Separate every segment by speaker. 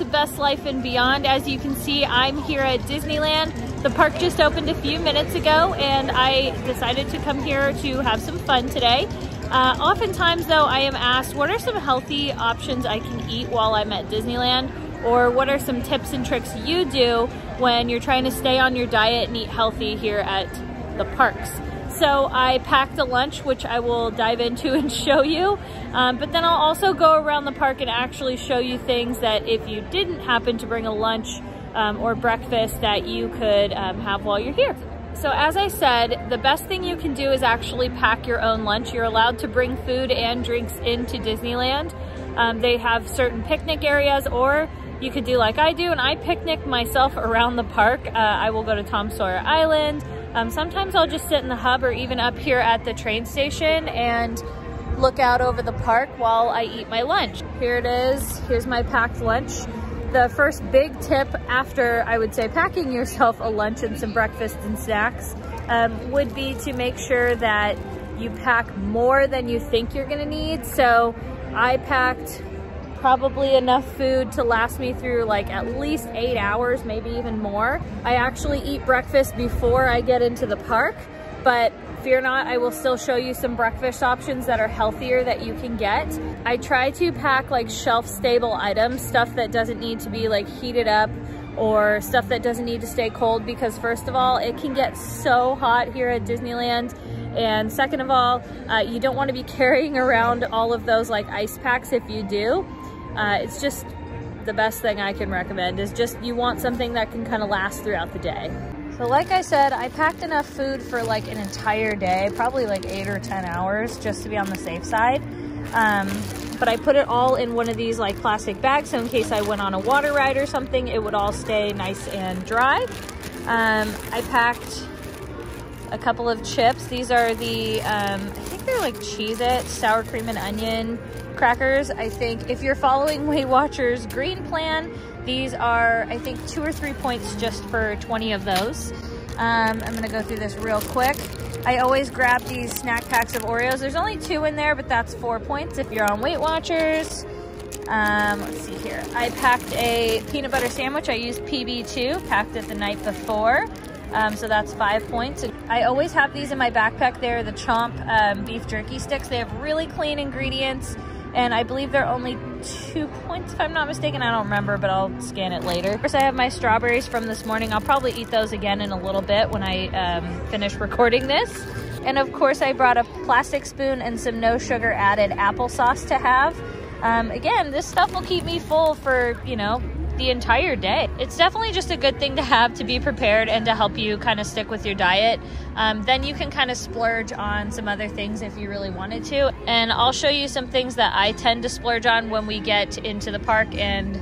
Speaker 1: to Best Life and Beyond. As you can see, I'm here at Disneyland. The park just opened a few minutes ago and I decided to come here to have some fun today. Uh, oftentimes though, I am asked, what are some healthy options I can eat while I'm at Disneyland? Or what are some tips and tricks you do when you're trying to stay on your diet and eat healthy here at the parks? So I packed a lunch, which I will dive into and show you. Um, but then I'll also go around the park and actually show you things that if you didn't happen to bring a lunch um, or breakfast that you could um, have while you're here. So as I said, the best thing you can do is actually pack your own lunch. You're allowed to bring food and drinks into Disneyland. Um, they have certain picnic areas or you could do like I do and I picnic myself around the park. Uh, I will go to Tom Sawyer Island, um, sometimes I'll just sit in the hub or even up here at the train station and look out over the park while I eat my lunch. Here it is. Here's my packed lunch. The first big tip after, I would say, packing yourself a lunch and some breakfast and snacks um, would be to make sure that you pack more than you think you're gonna need. So I packed probably enough food to last me through like at least eight hours, maybe even more. I actually eat breakfast before I get into the park, but fear not, I will still show you some breakfast options that are healthier that you can get. I try to pack like shelf stable items, stuff that doesn't need to be like heated up or stuff that doesn't need to stay cold because first of all, it can get so hot here at Disneyland and second of all, uh, you don't want to be carrying around all of those like ice packs if you do. Uh, it's just the best thing I can recommend is just you want something that can kind of last throughout the day. So like I said, I packed enough food for like an entire day, probably like eight or 10 hours just to be on the safe side. Um, but I put it all in one of these like plastic bags so in case I went on a water ride or something, it would all stay nice and dry. Um, I packed a couple of chips. These are the, um, I think they're like Cheez-It, sour cream and onion crackers. I think if you're following Weight Watchers green plan, these are, I think, two or three points just for 20 of those. Um, I'm gonna go through this real quick. I always grab these snack packs of Oreos. There's only two in there, but that's four points if you're on Weight Watchers. Um, let's see here. I packed a peanut butter sandwich. I used PB2, packed it the night before. Um, so that's five points. I always have these in my backpack. They're the Chomp um, beef jerky sticks. They have really clean ingredients and I believe they're only two points if I'm not mistaken. I don't remember, but I'll scan it later. Of course, I have my strawberries from this morning. I'll probably eat those again in a little bit when I um, finish recording this. And of course, I brought a plastic spoon and some no sugar added applesauce to have. Um, again, this stuff will keep me full for, you know, the entire day. It's definitely just a good thing to have to be prepared and to help you kind of stick with your diet. Um, then you can kind of splurge on some other things if you really wanted to. And I'll show you some things that I tend to splurge on when we get into the park and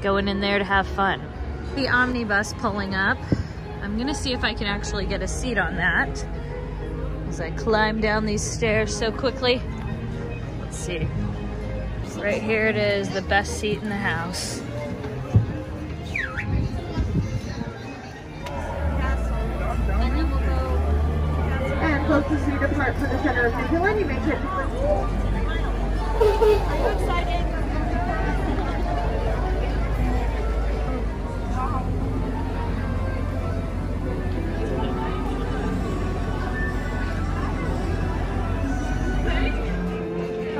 Speaker 1: going in there to have fun. The omnibus pulling up. I'm gonna see if I can actually get a seat on that as I climb down these stairs so quickly. Let's see. Right here it is, the best seat in the house.
Speaker 2: Closest seat apart from the center of Disneyland. You may you excited?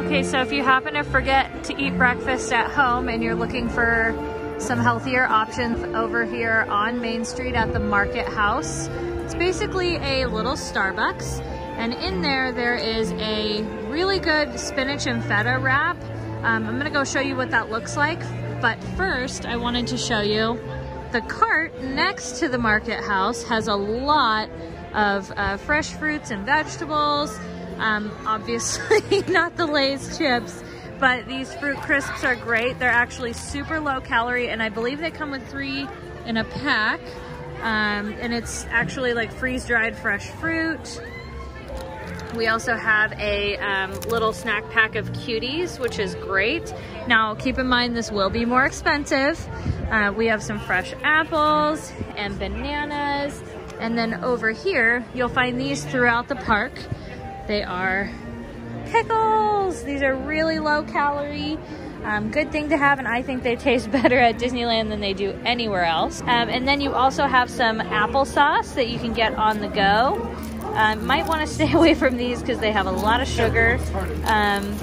Speaker 1: Okay, so if you happen to forget to eat breakfast at home and you're looking for some healthier options over here on Main Street at the Market House, it's basically a little Starbucks and in there there is a really good spinach and feta wrap. Um, I'm gonna go show you what that looks like but first I wanted to show you the cart next to the market house has a lot of uh, fresh fruits and vegetables. Um, obviously not the Lay's chips, but these fruit crisps are great. They're actually super low calorie and I believe they come with three in a pack. Um, and it's actually like freeze-dried fresh fruit. We also have a um, little snack pack of cuties, which is great. Now, keep in mind this will be more expensive. Uh, we have some fresh apples and bananas. And then over here, you'll find these throughout the park. They are pickles. These are really low calorie. Um, good thing to have, and I think they taste better at Disneyland than they do anywhere else. Um, and then you also have some applesauce that you can get on the go. Um, might want to stay away from these because they have a lot of sugar. Um,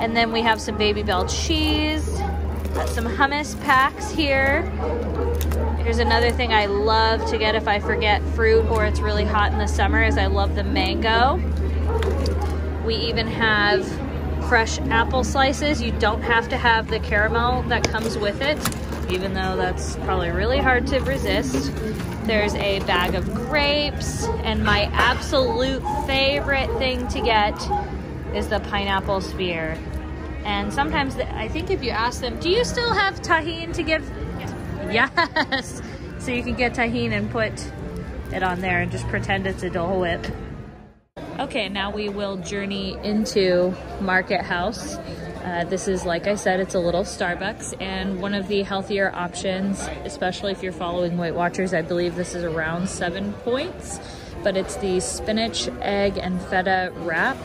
Speaker 1: and then we have some Babybel cheese, some hummus packs here. Here's another thing I love to get if I forget fruit or it's really hot in the summer is I love the mango. We even have fresh apple slices. You don't have to have the caramel that comes with it, even though that's probably really hard to resist. There's a bag of grapes, and my absolute favorite thing to get is the pineapple spear. And sometimes, I think if you ask them, do you still have Tajín to give? Yes. yes. So you can get Tajín and put it on there and just pretend it's a Dole Whip. Okay, now we will journey into Market House. Uh, this is, like I said, it's a little Starbucks and one of the healthier options, especially if you're following Weight Watchers. I believe this is around seven points, but it's the spinach, egg, and feta wrap.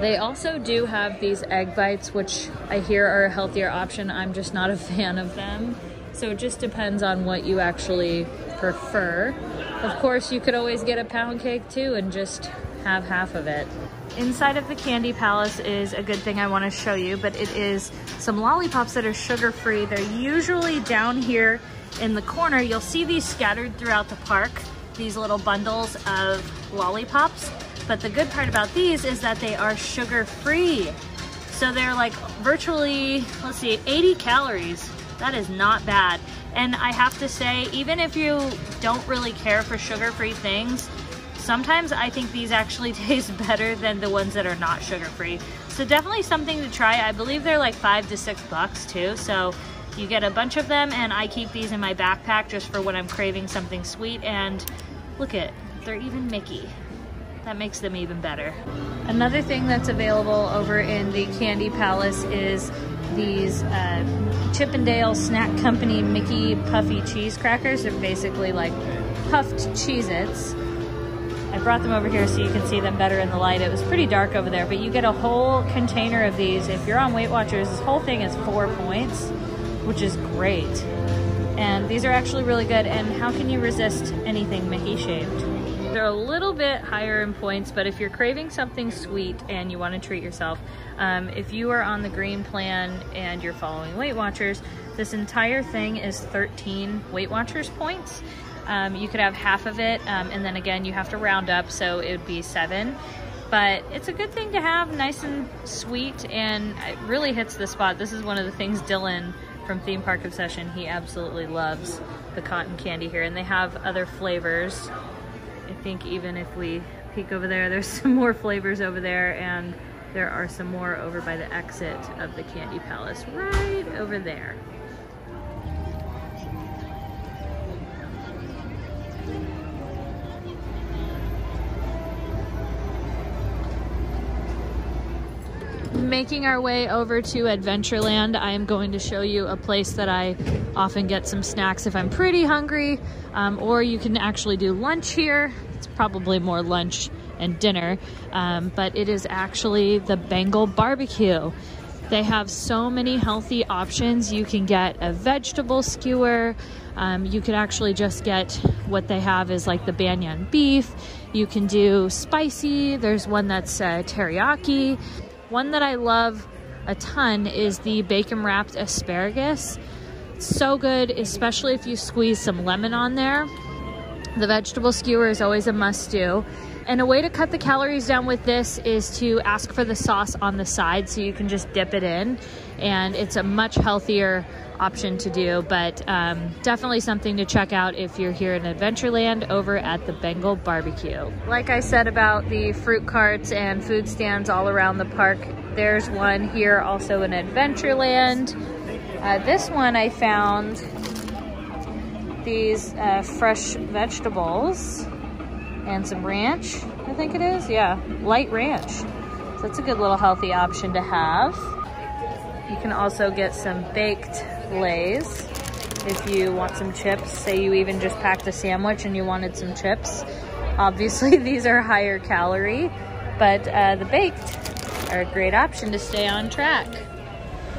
Speaker 1: They also do have these egg bites, which I hear are a healthier option. I'm just not a fan of them. So it just depends on what you actually prefer. Of course, you could always get a pound cake too and just have half of it. Inside of the Candy Palace is a good thing I want to show you, but it is some lollipops that are sugar-free. They're usually down here in the corner. You'll see these scattered throughout the park, these little bundles of lollipops. But the good part about these is that they are sugar-free. So they're like virtually, let's see, 80 calories. That is not bad. And I have to say, even if you don't really care for sugar-free things, sometimes I think these actually taste better than the ones that are not sugar-free. So definitely something to try. I believe they're like five to six bucks too. So you get a bunch of them and I keep these in my backpack just for when I'm craving something sweet. And look at, they're even Mickey. That makes them even better. Another thing that's available over in the Candy Palace is these uh, Chip 'n Dale Snack Company Mickey Puffy Cheese Crackers. They're basically like puffed Cheez-Its. I brought them over here so you can see them better in the light. It was pretty dark over there, but you get a whole container of these. If you're on Weight Watchers, this whole thing is four points, which is great. And these are actually really good. And how can you resist anything Mickey shaped? They're a little bit higher in points, but if you're craving something sweet and you want to treat yourself, um, if you are on the green plan and you're following Weight Watchers, this entire thing is 13 Weight Watchers points. Um, you could have half of it, um, and then again, you have to round up, so it would be seven. But it's a good thing to have, nice and sweet, and it really hits the spot. This is one of the things Dylan from Theme Park Obsession, he absolutely loves the cotton candy here, and they have other flavors I think even if we peek over there, there's some more flavors over there and there are some more over by the exit of the Candy Palace right over there. Making our way over to Adventureland, I am going to show you a place that I often get some snacks if I'm pretty hungry, um, or you can actually do lunch here. It's probably more lunch and dinner, um, but it is actually the Bengal barbecue. They have so many healthy options. You can get a vegetable skewer. Um, you could actually just get what they have is like the banyan beef. You can do spicy. There's one that's uh, teriyaki. One that I love a ton is the bacon wrapped asparagus. so good, especially if you squeeze some lemon on there. The vegetable skewer is always a must do. And a way to cut the calories down with this is to ask for the sauce on the side so you can just dip it in. And it's a much healthier option to do, but um, definitely something to check out if you're here in Adventureland over at the Bengal Barbecue. Like I said about the fruit carts and food stands all around the park, there's one here also in Adventureland. Uh, this one I found these uh, fresh vegetables and some ranch, I think it is. Yeah, light ranch. So that's a good little healthy option to have. You can also get some baked Lay's. If you want some chips, say you even just packed a sandwich and you wanted some chips. Obviously, these are higher calorie, but uh, the baked are a great option to stay on track.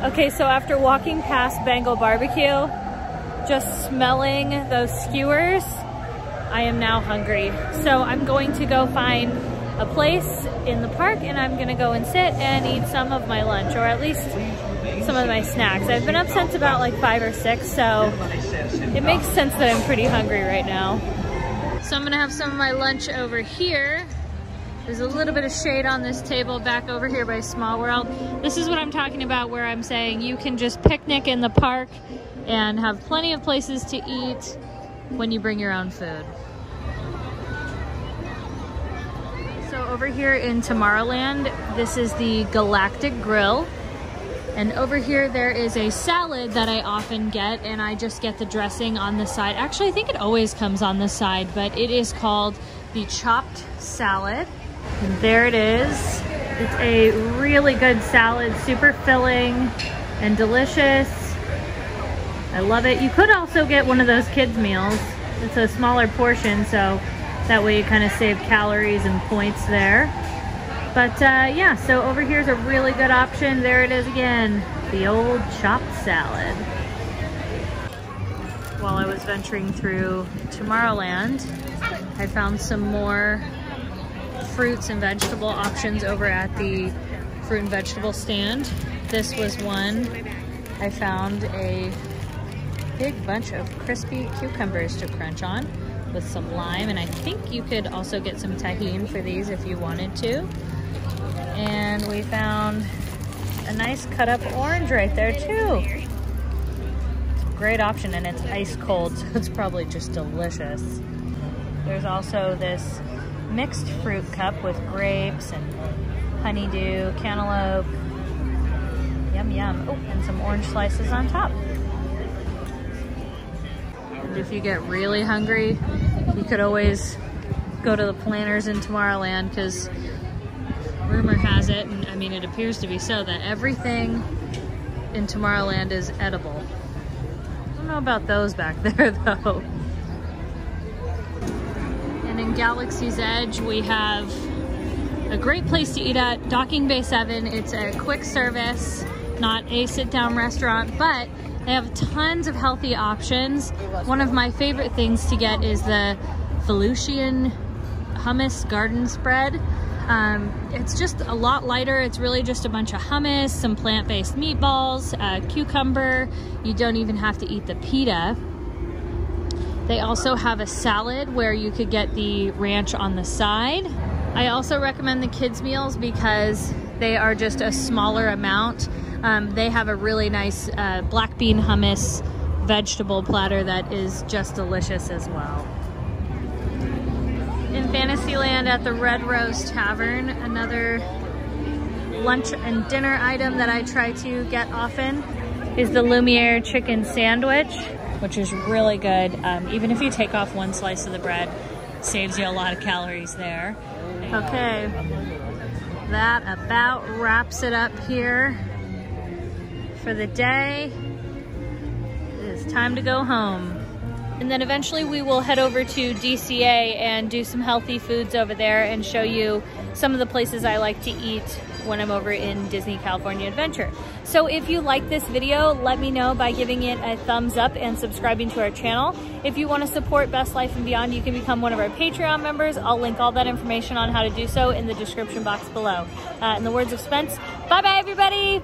Speaker 1: Okay, so after walking past Bengal Barbecue, just smelling those skewers, I am now hungry. So I'm going to go find a place in the park and I'm gonna go and sit and eat some of my lunch or at least some of my snacks. I've been up since about like five or six, so it makes sense that I'm pretty hungry right now. So I'm gonna have some of my lunch over here. There's a little bit of shade on this table back over here by Small World. This is what I'm talking about where I'm saying you can just picnic in the park and have plenty of places to eat when you bring your own food. Over here in Tomorrowland, this is the Galactic Grill. And over here, there is a salad that I often get, and I just get the dressing on the side. Actually, I think it always comes on the side, but it is called the chopped salad. And there it is. It's a really good salad, super filling and delicious. I love it. You could also get one of those kids meals. It's a smaller portion, so that way you kind of save calories and points there. But uh, yeah, so over here is a really good option. There it is again, the old chopped salad. While I was venturing through Tomorrowland, I found some more fruits and vegetable options over at the fruit and vegetable stand. This was one. I found a big bunch of crispy cucumbers to crunch on with some lime. And I think you could also get some Tajín for these if you wanted to. And we found a nice cut up orange right there too. Great option and it's ice cold, so it's probably just delicious. There's also this mixed fruit cup with grapes and honeydew, cantaloupe, yum yum. Oh, and some orange slices on top. And if you get really hungry, you could always go to the planters in Tomorrowland because rumor has it, and I mean it appears to be so, that everything in Tomorrowland is edible. I don't know about those back there though. And in Galaxy's Edge we have a great place to eat at, Docking Bay 7. It's a quick service, not a sit down restaurant, but they have tons of healthy options. One of my favorite things to get is the Felucian hummus garden spread. Um, it's just a lot lighter. It's really just a bunch of hummus, some plant-based meatballs, cucumber. You don't even have to eat the pita. They also have a salad where you could get the ranch on the side. I also recommend the kids meals because they are just a smaller amount um, they have a really nice uh, black bean hummus vegetable platter that is just delicious as well. In Fantasyland at the Red Rose Tavern, another lunch and dinner item that I try to get often is the Lumiere chicken sandwich, which is really good. Um, even if you take off one slice of the bread, saves you a lot of calories there. Okay, that about wraps it up here for the day. It is time to go home. And then eventually we will head over to DCA and do some healthy foods over there and show you some of the places I like to eat when I'm over in Disney California Adventure. So if you like this video, let me know by giving it a thumbs up and subscribing to our channel. If you want to support Best Life and Beyond, you can become one of our Patreon members. I'll link all that information on how to do so in the description box below. Uh, in the words of Spence, bye bye everybody!